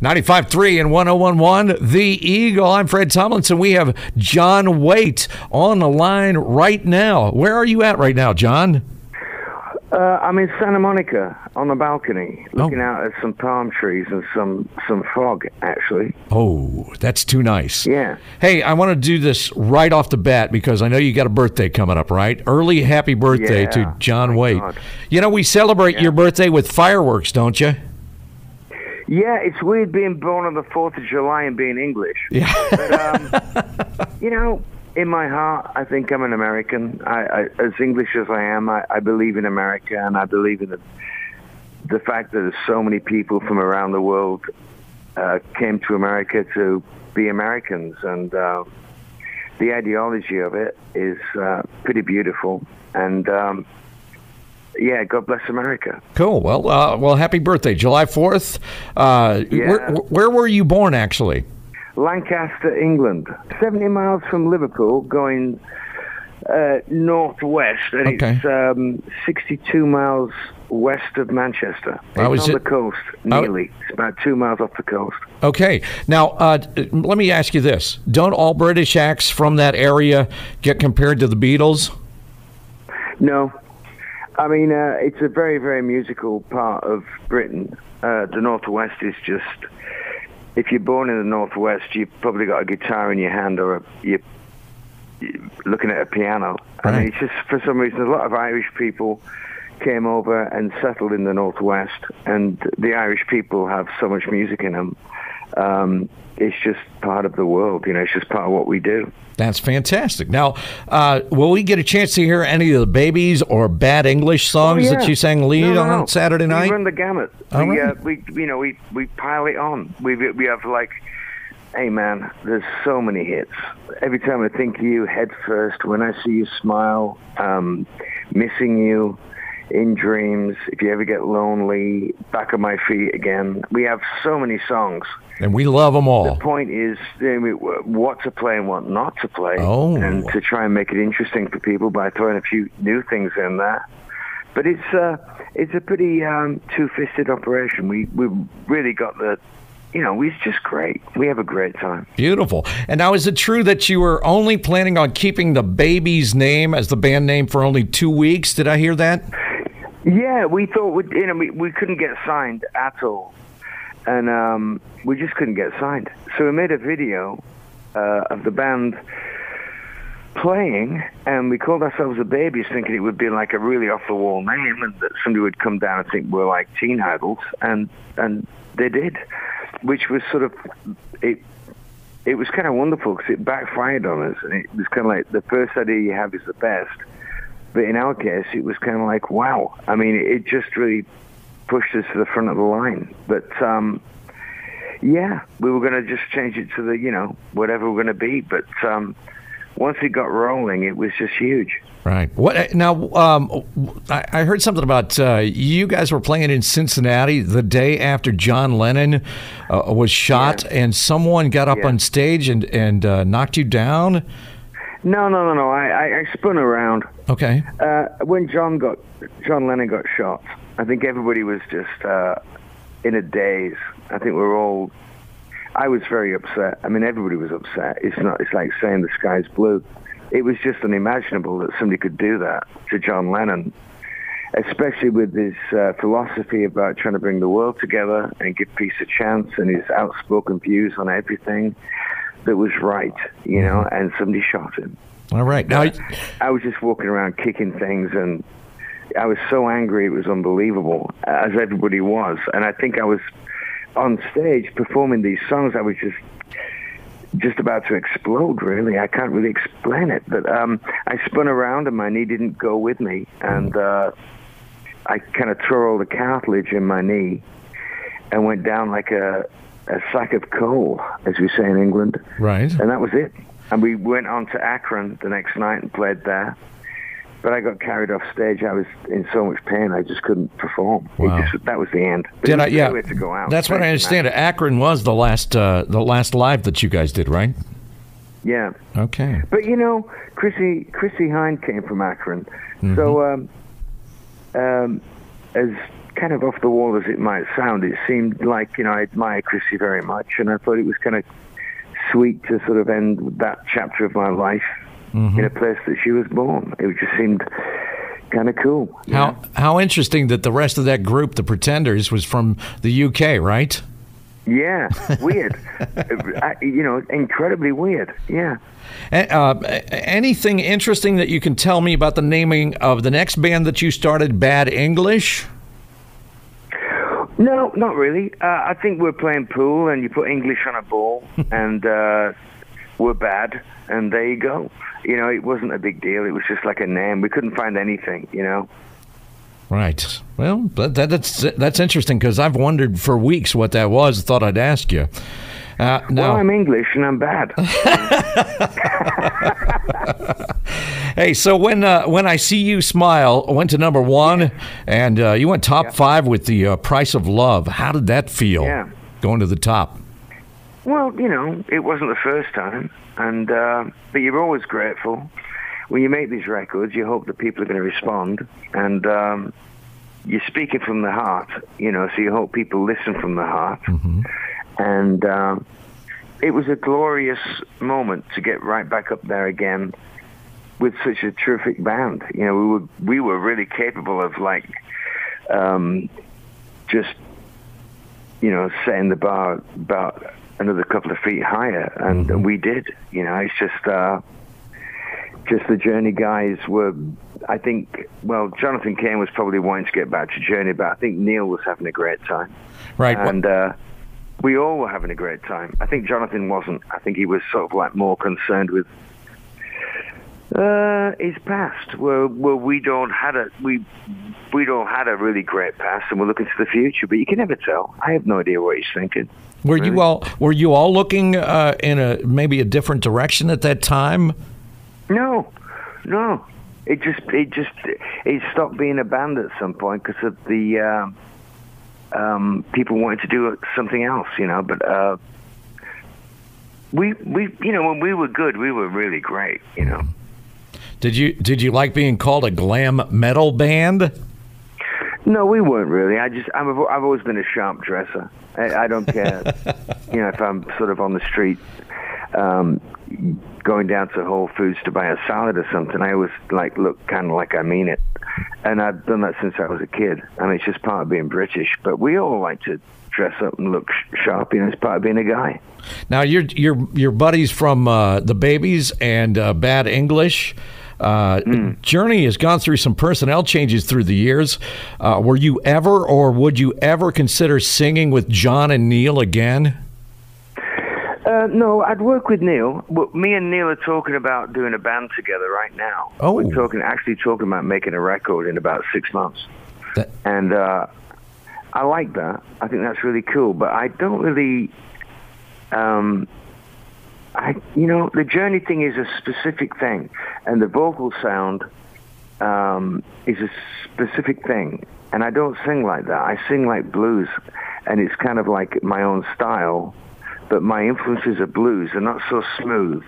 95.3 and 1011 The Eagle. I'm Fred Tomlinson. We have John Waite on the line right now. Where are you at right now, John? Uh, I'm in Santa Monica on the balcony, Oh. looking out at some palm trees and some some fog. Actually, Oh, that's too nice. yeah. Hey, I want to do this right off the bat because I know you got a birthday coming up, right? Early happy birthday Yeah. to John Waite. You know, we celebrate Yeah. your birthday with fireworks, don't you? Yeah, it's weird being born on the Fourth of July and being English. Yeah. But, um, you know, in my heart, I think I'm an American. I, I, as English as I am, I, I believe in America, and I believe in the the fact that there's so many people from around the world uh, came to America to be Americans, and uh, the ideology of it is uh, pretty beautiful. And um, yeah, God bless America. Cool. Well, uh, well, happy birthday, July Fourth. Uh, Yeah. where, where were you born, actually? Lancaster, England, 70 miles from Liverpool, going uh, northwest, and Okay. it's um, 62 miles west of Manchester. It's I was on ju- the coast, nearly. It's about two miles off the coast. Okay. Now, uh, let me ask you this: Don't all British acts from that area get compared to the Beatles? No. I mean, uh, it's a very, very musical part of Britain. Uh, the Northwest is just, if you're born in the Northwest, you've probably got a guitar in your hand or a, you're, you're looking at a piano. I mean, it's just, for some reason, a lot of Irish people came over and settled in the Northwest, and the Irish people have so much music in them. Um, it's just part of the world, you know, it's just part of what we do. That's fantastic. Now, uh, will we get a chance to hear any of the Babys or bad English songs Oh, yeah. that you sang lead No, no, on no. Saturday night? We run the gamut. All we, right. uh, we, you know, we we pile it on. We we have like, hey man, there's so many hits. Every time I think of you, head first. When I see you smile, um, missing you. In dreams, if you ever get lonely, back on my feet again. We have so many songs. and we love them all. The point is what to play and what not to play, Oh. and to try and make it interesting for people by throwing a few new things in there. But it's uh, it's a pretty um, two-fisted operation. We we really got the, you know, it's just great. We have a great time. Beautiful. And now, is it true that you were only planning on keeping the Babys name as the band name for only two weeks? Did I hear that? Yeah, we thought we you know we, we couldn't get signed at all, and um, we just couldn't get signed. So we made a video uh, of the band playing, and we called ourselves the Babys, thinking it would be like a really off the wall name, and that somebody would come down and think we're like teen idols, and and they did, which was sort of it. It was kind of wonderful because it backfired on us. And it was kind of like the first idea you have is the best. But in our case, it was kind of like, wow. I mean, it just really pushed us to the front of the line. But um, yeah, we were going to just change it to the, you know, whatever we're going to be. But um, once it got rolling, it was just huge. Right. What now? Um, I, I heard something about uh, you guys were playing in Cincinnati the day after John Lennon uh, was shot, and someone got up Yeah. on stage and and uh, knocked you down. No, no, no, no. I, I, I spun around. Okay. Uh, when John got John Lennon got shot, I think everybody was just uh, in a daze. I think we are all. I was very upset. I mean, everybody was upset. It's not. It's like saying the sky's blue. It was just unimaginable that somebody could do that to John Lennon, especially with his uh, philosophy about trying to bring the world together and give peace a chance, and his outspoken views on everything that was right, you know. And somebody shot him. All right. Now, I was just walking around kicking things and I was so angry it was unbelievable, as everybody was. And I think I was on stage performing these songs. I was just just about to explode, really. I can't really explain it. But um, I spun around and my knee didn't go with me. And uh, I kind of tore all the cartilage in my knee and went down like a, a sack of coal, as we say in England. right. And that was it. And we went on to Akron the next night and played there. But I got carried off stage. I was in so much pain, I just couldn't perform. Wow. Just, that was the end. But Did I? Yeah. to go out. That's what I understand. Matt. Akron was the last uh, the last live that you guys did, right? Yeah. Okay. But you know, Chrissy Chrissy Hynde came from Akron, Mm-hmm. so um, um, as kind of off the wall as it might sound, it seemed like you know I admire Chrissy very much, and I thought it was kind of sweet to sort of end that chapter of my life Mm-hmm. in a place that she was born. It just seemed kind of cool. How know? how interesting that the rest of that group, the Pretenders, was from the UK, right? Yeah, weird. I, you know, incredibly weird. Yeah. Uh, anything interesting that you can tell me about the naming of the next band that you started, Bad English? No, not really. Uh, I think we're playing pool, and you put English on a ball, and uh, we're bad, and there you go. You know, it wasn't a big deal. It was just like a name. We couldn't find anything. You know. Right. Well, that, that, that's that's interesting because I've wondered for weeks what that was. Thought I'd ask you. Uh, Well, I'm English, and I'm bad. hey, so when uh, when I see you smile went to number one, and uh, you went top five with the uh, Price of Love. How did that feel? Yeah. Going to the top. well, you know, it wasn't the first time, and uh, but you're always grateful when you make these records. You hope that people are going to respond, and um, you're speaking from the heart. You know, so you hope people listen from the heart. And um, it was a glorious moment to get right back up there again with such a terrific band. You know, we were we were really capable of like um, just you know setting the bar about another couple of feet higher, and, and we did. You know, it's just. Uh, just the Journey guys were, I think, well, Jonathan Cain was probably wanting to get back to Journey, but I think Neil was having a great time Right. and uh, we all were having a great time. I think Jonathan wasn't. I think he was sort of like more concerned with uh, his past, where where we don't had a we we don't had a really great past, and we're looking to the future. But you can never tell. I have no idea what he's thinking. were you all were you all looking uh, in a maybe a different direction at that time? No, no. It just it just it stopped being a band at some point because of the um, um, people wanted to do something else, you know. But uh, we we you know when we were good, we were really great, you know. Did you did you like being called a glam metal band? No, we weren't really. I just I'm, I've always been a sharp dresser. I, I don't care, you know, if I'm sort of on the street. Um, going down to Whole Foods to buy a salad or something, I always like look kind of like I mean it, and I've done that since I was a kid. I mean, it's just part of being British. But we all like to dress up and look sharp. You know, it's part of being a guy. Now your your your buddies from uh, the Babys and uh, Bad English. Uh, Journey has gone through some personnel changes through the years. Uh, were you ever, or would you ever consider singing with John and Neil again? Uh, no, I'd work with Neil. Well, me and Neil are talking about doing a band together right now. Oh. we're talking actually talking about making a record in about six months. That- and uh, I like that. I think that's really cool. But I don't really, um, I you know, the journey thing is a specific thing, and the vocal sound um, is a specific thing. And I don't sing like that. I sing like blues, and it's kind of like my own style. But my influences are blues. They're not so smooth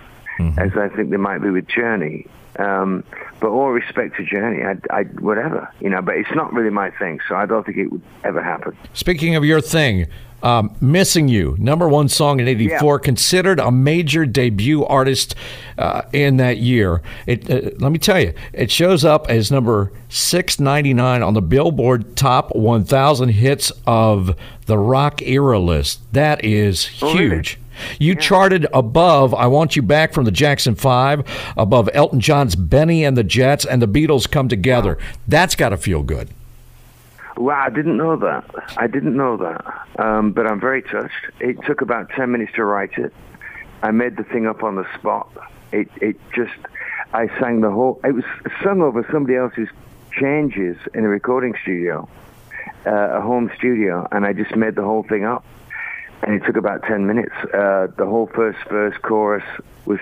as I think they might be with Journey. Um, but all respect to Journey, I, I, whatever, you know. But it's not really my thing, so I don't think it would ever happen. Speaking of your thing, um, Missing You, number one song in '84, considered a major debut artist uh, in that year. It, uh, let me tell you, it shows up as number 699 on the Billboard Top 1,000 hits of the rock era list. That is Oh, really? You charted above I Want You Back from the Jackson 5, above Elton John's Bennie and the Jets, and the Beatles Come Together. That's got to feel good. Wow, I didn't know that. I didn't know that. Um, but I'm very touched. It took about 10 minutes to write it. I made the thing up on the spot. It, it just, I sang the whole, it was sung over somebody else's changes in a recording studio, uh, a home studio, and I just made the whole thing up. And it took about 10 minutes. Uh, the whole first verse, chorus was,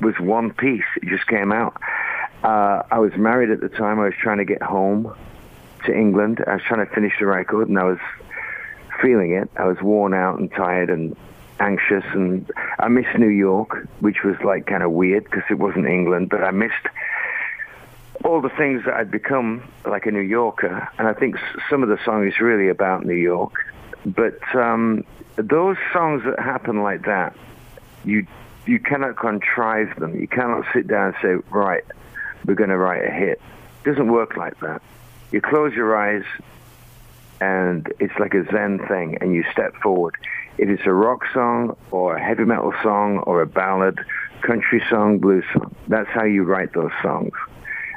was one piece. It just came out. Uh, I was married at the time. I was trying to get home to England. I was trying to finish the record, and I was feeling it. I was worn out and tired and anxious, and I missed New York, which was like kind of weird because it wasn't England. But I missed all the things that I'd become like a New Yorker, and I think some of the song is really about New York. But um, those songs that happen like that, you you cannot contrive them. You cannot sit down and say, right, we're going to write a hit. It doesn't work like that. You close your eyes, and it's like a Zen thing, and you step forward. If it's a rock song or a heavy metal song or a ballad, country song, blues song, that's how you write those songs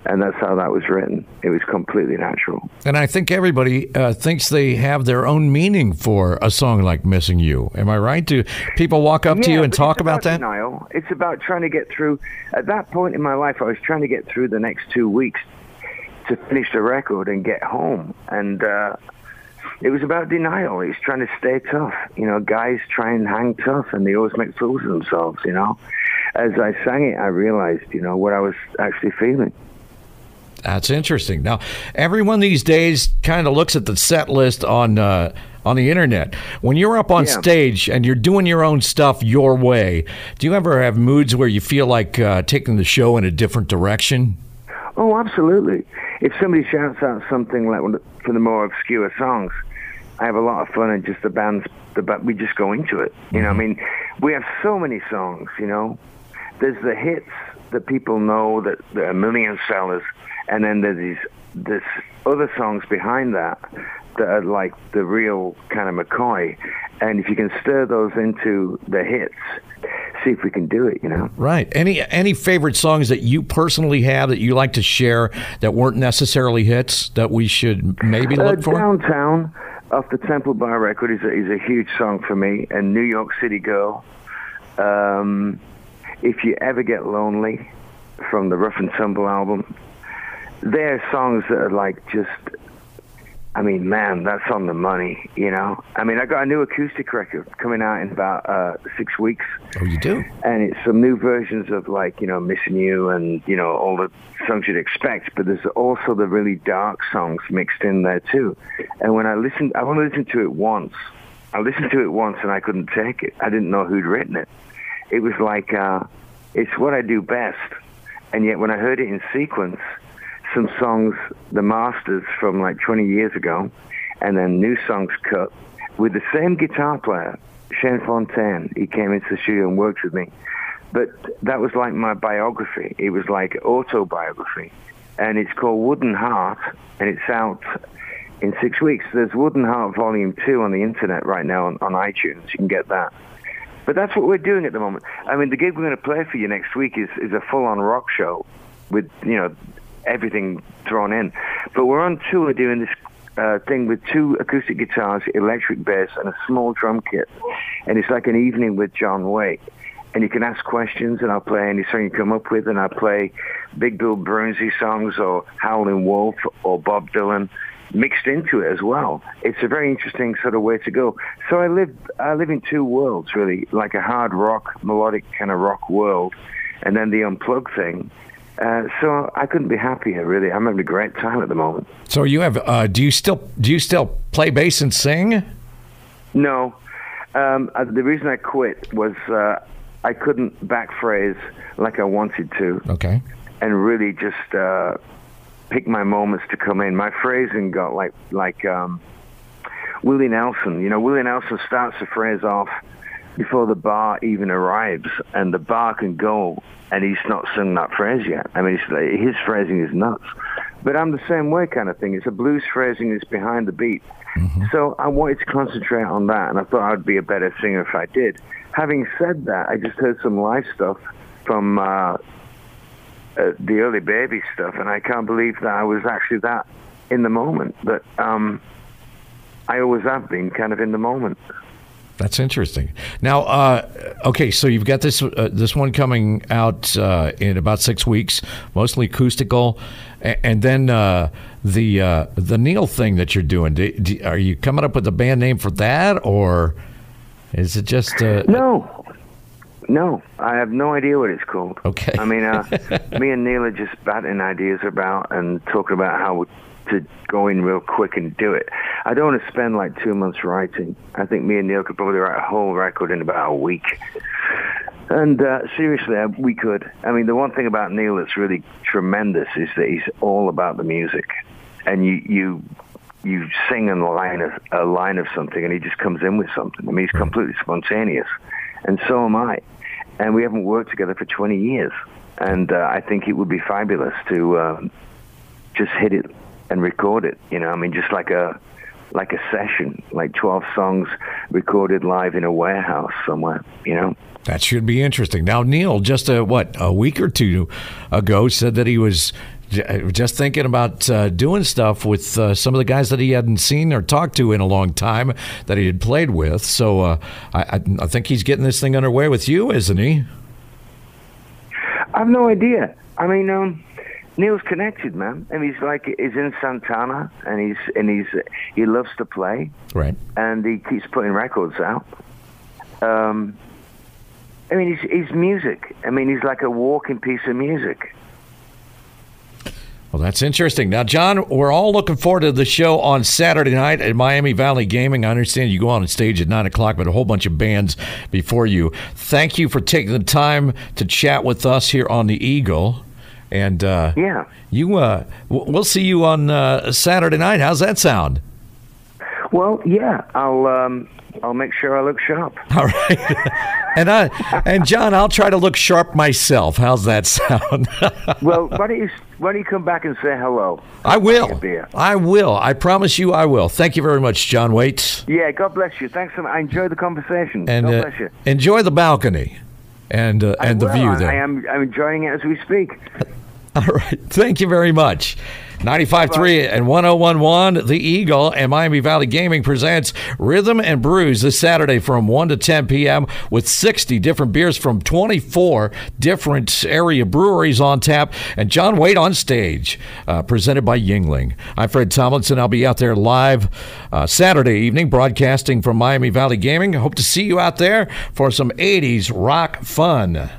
and that's how that was written. It was completely natural. And I think everybody uh, thinks they have their own meaning for a song like "Missing You." Am I right? Do people walk up yeah, to you and talk about, about, that? Denial. It's about trying to get through. At that point in my life, I was trying to get through the next two weeks to finish the record and get home, and. Uh, it was about denial. It's trying to stay tough. You know, guys try and hang tough, and they always make fools of themselves. You know, as I sang it, I realized, you know, what I was actually feeling. That's interesting. Now, everyone these days kind of looks at the set list on uh, on the internet. When you're up on Yeah. stage and you're doing your own stuff your way, do you ever have moods where you feel like uh, taking the show in a different direction? Oh, absolutely. If somebody shouts out something like for the more obscure songs, I have a lot of fun and just the bands, the ba- we just go into it. You know, I mean, we have so many songs. You know, there's the hits that people know that, that are million sellers, and then there's these this other songs behind that that are like the real kind of McCoy. And if you can stir those into the hits, see if we can do it. You know. Right. Any any favorite songs that you personally have that you like to share that weren't necessarily hits that we should maybe Uh, look for? Downtown off the Temple Bar record is a, is a huge song for me, and New York City Girl. Um, if you ever get lonely, from the Rough and Tumble album, they're songs that are like just. I mean, man, that's on the money, you know. I mean, I got a new acoustic record coming out in about uh, six weeks Oh, you do. and it's some new versions of like you know missing you and you know all the songs you'd expect but there's also the really dark songs mixed in there too and when i listened i only listened to it once i listened to it once and i couldn't take it i didn't know who'd written it it was like uh it's what i do best and yet when i heard it in sequence some songs the masters from like 20 years ago and then new songs cut with the same guitar player Shane Fontayne, he came into the studio and worked with me. But that was like my biography. It was like autobiography. And it's called Wooden Heart, and it's out in six weeks. There's Wooden Heart Volume 2 on the internet right now on, on iTunes. You can get that. But that's what we're doing at the moment. I mean, the gig we're going to play for you next week is, is a full-on rock show with, you know, everything thrown in. But we're on tour doing this uh, thing with two acoustic guitars, electric bass, and a small drum kit. And it's like an evening with John Waite. And you can ask questions, and I'll play any song you come up with, and I'll play Big Bill Broonzy songs or Howlin' Wolf or Bob Dylan mixed into it as well. It's a very interesting sort of way to go. So I live, I live in two worlds really, like a hard rock, melodic kind of rock world, and then the unplugged thing. Uh, so I couldn't be happier, really. I'm having a great time at the moment. So you have uh, do you still do you still play bass and sing? No, um, uh, the reason I quit was uh, I couldn't backphrase like I wanted to, Okay. and really just uh, pick my moments to come in. My phrasing got like like um, Willie Nelson. You know, Willie Nelson starts the phrase off before the bar even arrives, and the bar can go, and he's not sung that phrase yet. I mean, it's, like- his phrasing is nuts. But I'm the same way kind of thing. It's a blues phrasing that's behind the beat. So I wanted to concentrate on that, and I thought I'd be a better singer if I did. Having said that, I just heard some live stuff from uh, uh, the early baby stuff, and I can't believe that I was actually that in the moment. But um, I always have been kind of in the moment. That's interesting. Now, uh, okay, so you've got this uh, this one coming out uh, in about six weeks, mostly acoustical, and then uh, the uh, the Neil thing that you're doing. Do, do, are you coming up with a band name for that, or is it just uh, No, no, I have no idea what it's called. Okay. I mean, uh, me and Neil are just batting ideas about and talking about how to go in real quick and do it. I don't want to spend like two months writing. I think me and Neil could probably write a whole record in about a week. And uh, seriously, uh, we could. I mean, the one thing about Neil that's really tremendous is that he's all about the music, and you you you sing a line of a line of something, and he just comes in with something. I mean, he's completely spontaneous, and so am I. And we haven't worked together for 20 years, and uh, I think it would be fabulous to uh, just hit it and record it. You know, I mean, just like a like a session, like 12 songs recorded live in a warehouse somewhere. You know. That should be interesting. Now, Neil, just a, what a week or two ago, said that he was just thinking about uh, doing stuff with uh, some of the guys that he hadn't seen or talked to in a long time that he had played with. So uh, I, I, think he's getting this thing underway with you, isn't he? I have no idea. I mean, um, Neil's connected, man, and he's like he's in Santana, and he's and he's he loves to play, right? And he keeps putting records out. Um, I mean, he's, he's music. I mean, he's like a walking piece of music. Well, that's interesting. Now, John, we're all looking forward to the show on Saturday night at Miami Valley Gaming. I understand you go on stage at 9 o'clock, but a whole bunch of bands before you. Thank you for taking the time to chat with us here on the Eagle. And uh, yeah, you uh, we'll see you on uh, Saturday night. How's that sound? Well, yeah, I'll um, I'll make sure I look sharp. All right. and I and John, I'll try to look sharp myself. How's that sound? well, why don't you why don't you come back and say hello? I will. I will. I promise you, I will. Thank you very much, John Waite. Yeah, God bless you. Thanks so much. I enjoyed the conversation. And God uh, bless you. Enjoy the balcony and uh, and the view there. I am. I'm enjoying it as we speak. All right. Thank you very much. 95.3 and 101.1, The Eagle and Miami Valley Gaming presents Rhythm and Brews this Saturday from 1 to 10 p.m. with 60 different beers from 24 different area breweries on tap and John Waite on stage, uh, presented by Yuengling. I'm Fred Tomlinson. I'll be out there live uh, Saturday evening broadcasting from Miami Valley Gaming. Hope to see you out there for some 80s rock fun.